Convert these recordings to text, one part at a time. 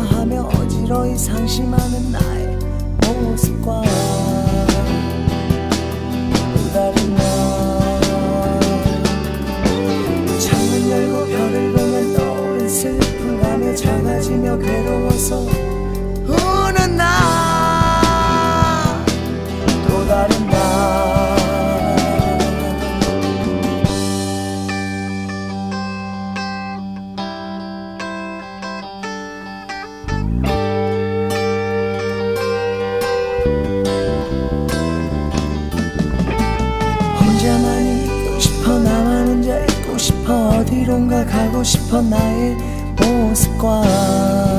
하며 어지러이 상심하는 나의 모습과 또 다른 너 창문 열고 별을 보면 떠오른 슬픔 가며 작아지며 괴로워서 싶어 나의 모습과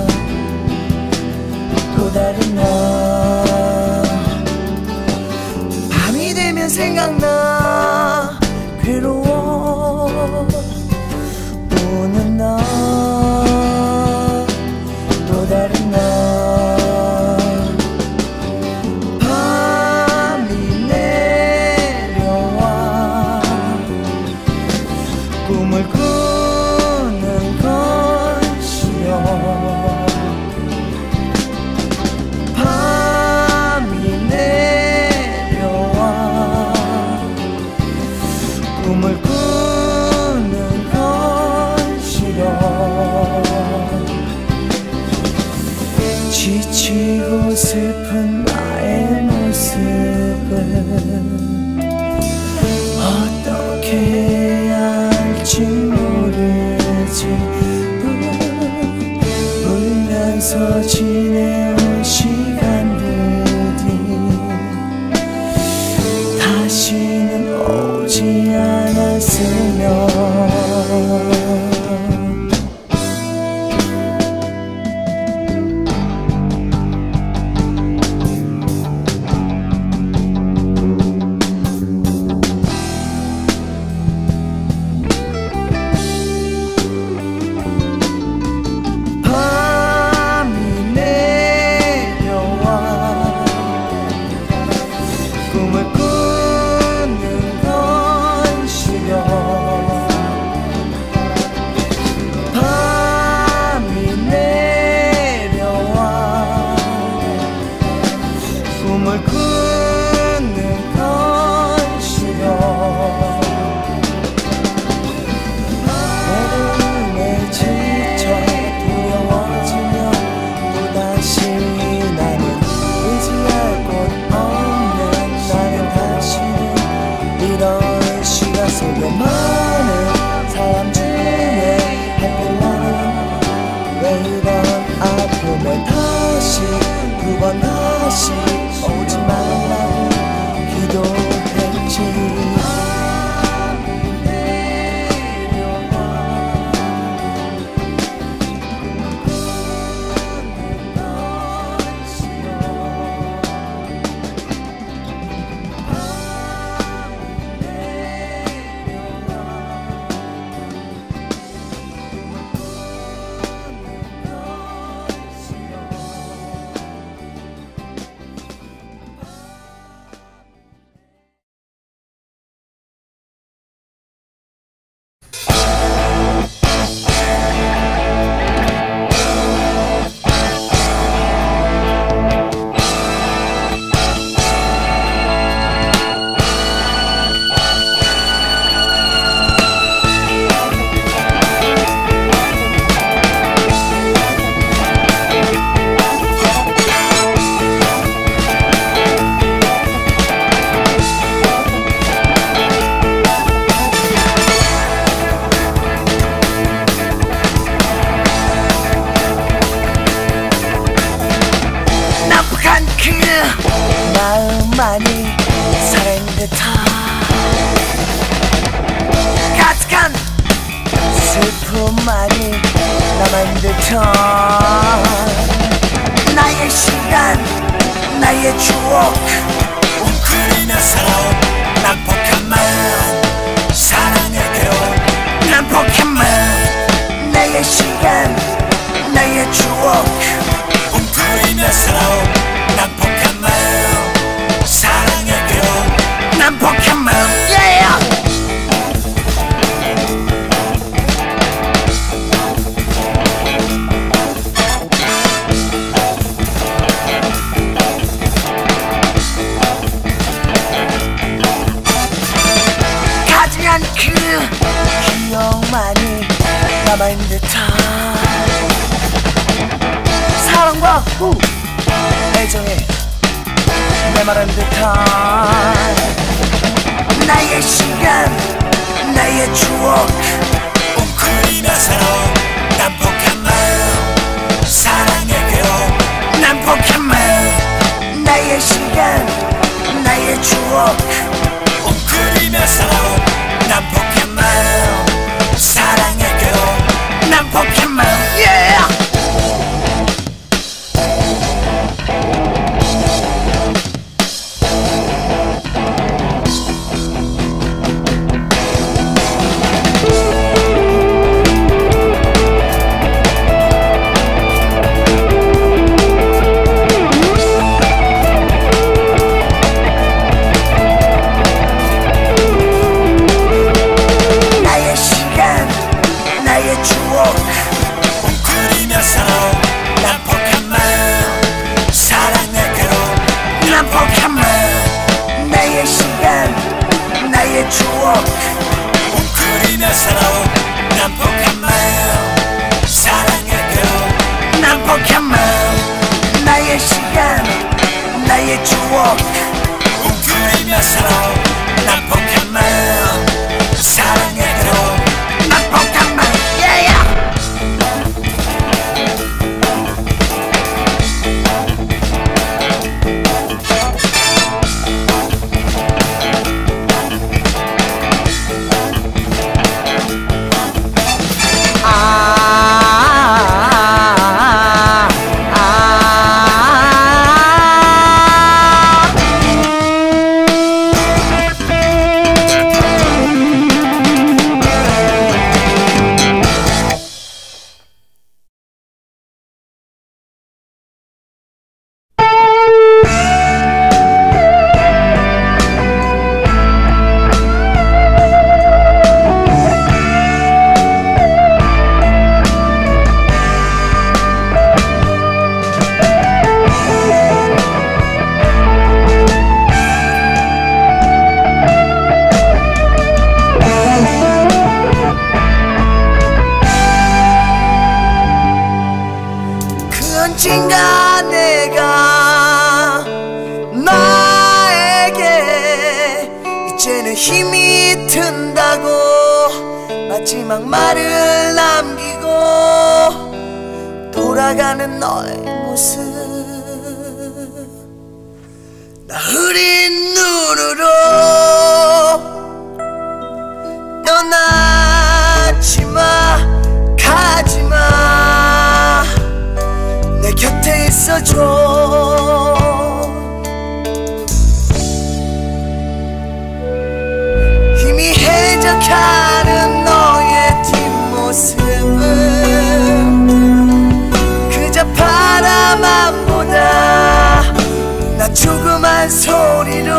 조그만 소리로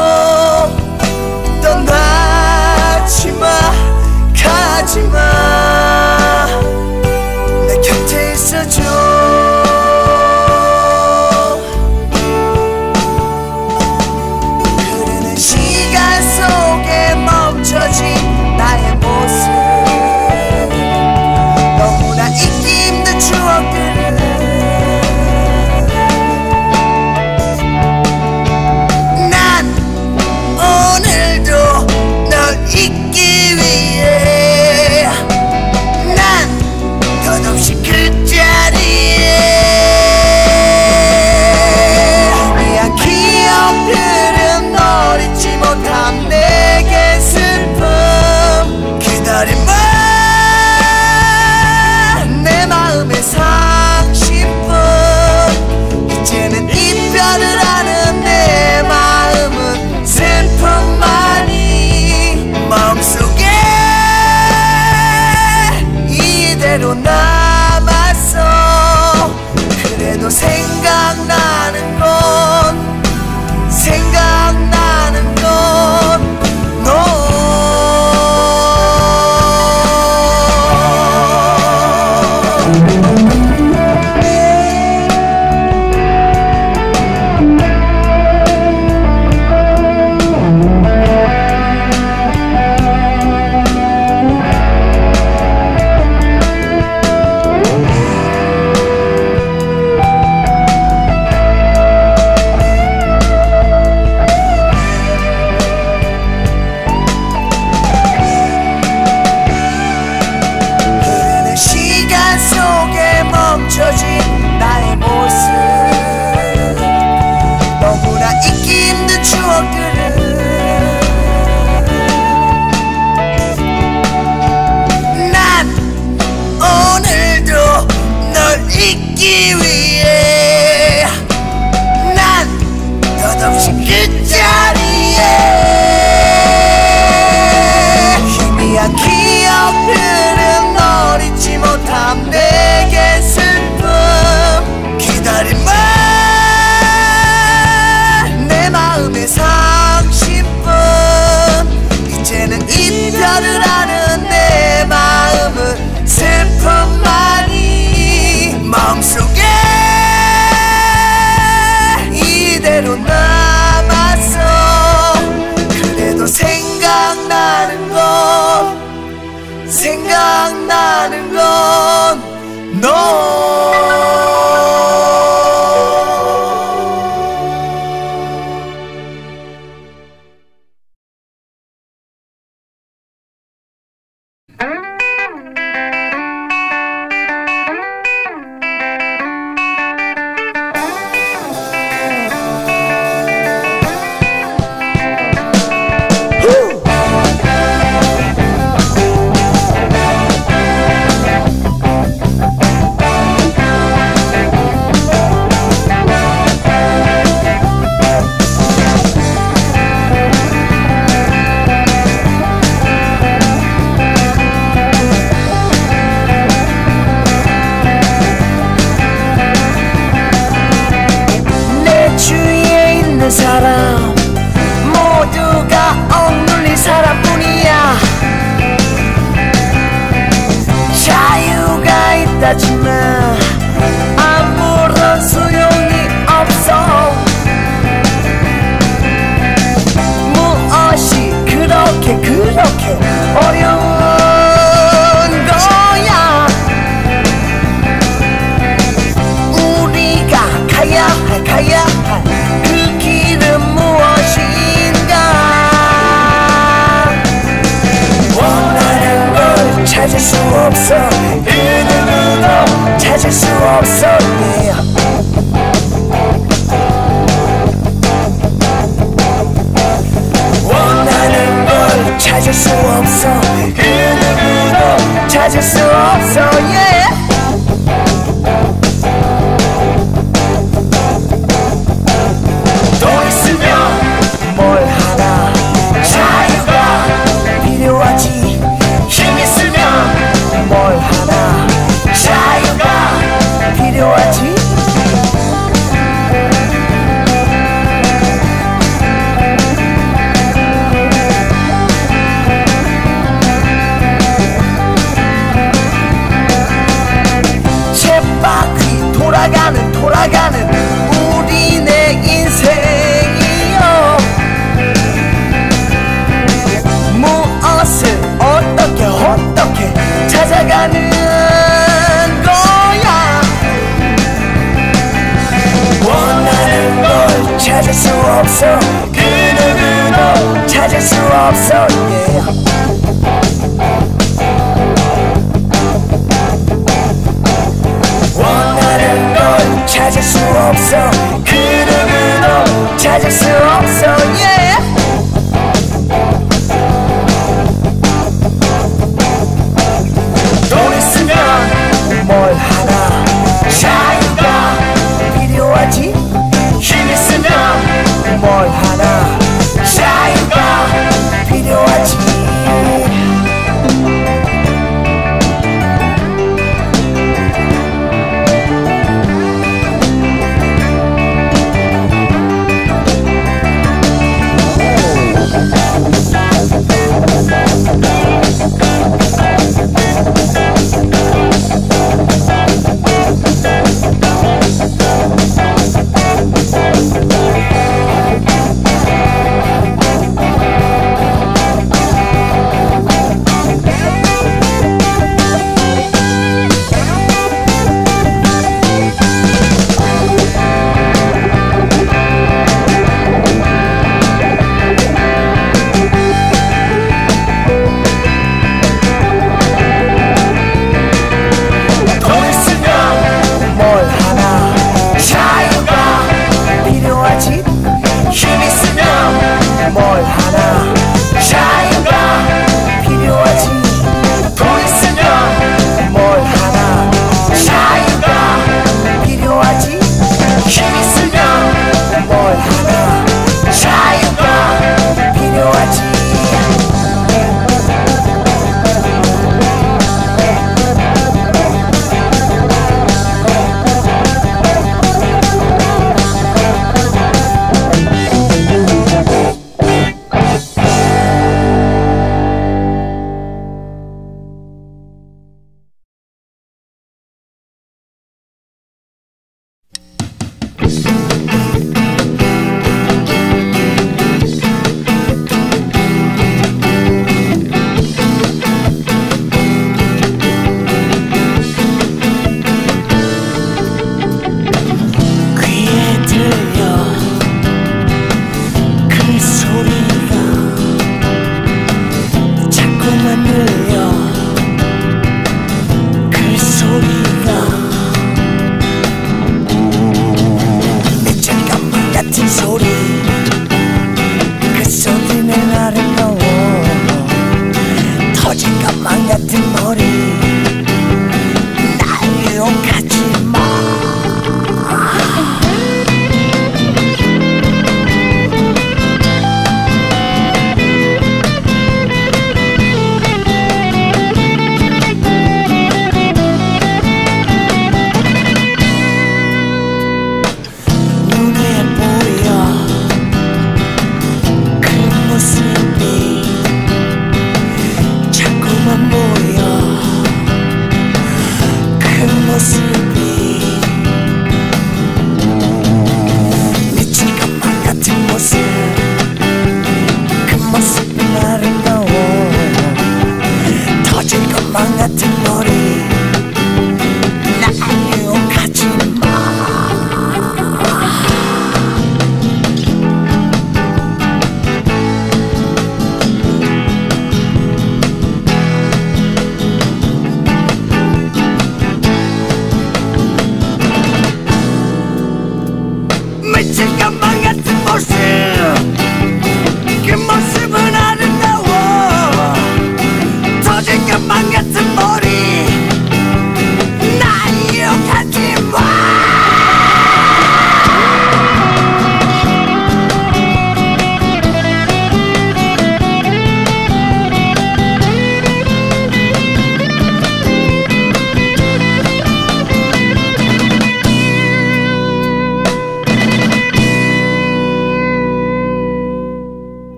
떠나지마 가지마.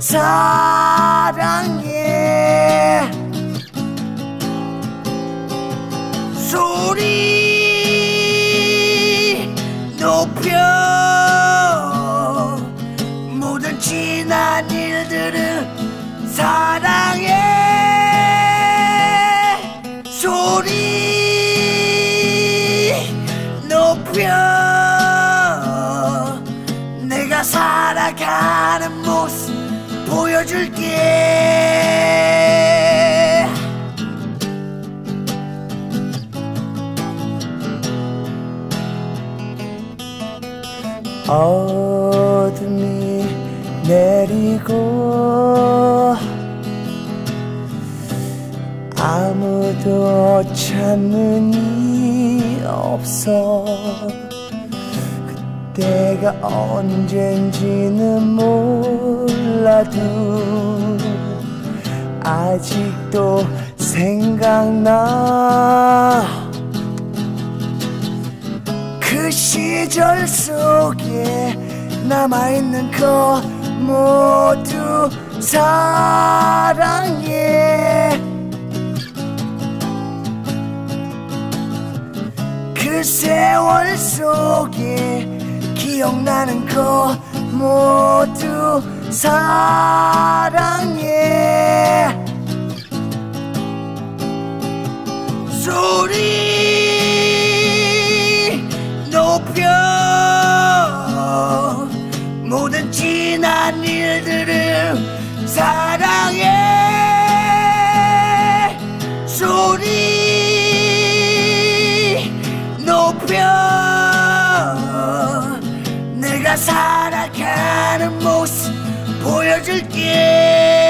모 없어. 그때가 언젠지는 몰라도 아직도 생각나. 그 시절 속에 남아있는 거 모두 사랑해 그 세월 속에 기억나는 거 모두 사랑해. 소리 높여 모든 지난 일들을 사랑해. 소리 높여. 내가 살아가는 모습 보여줄게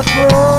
approach.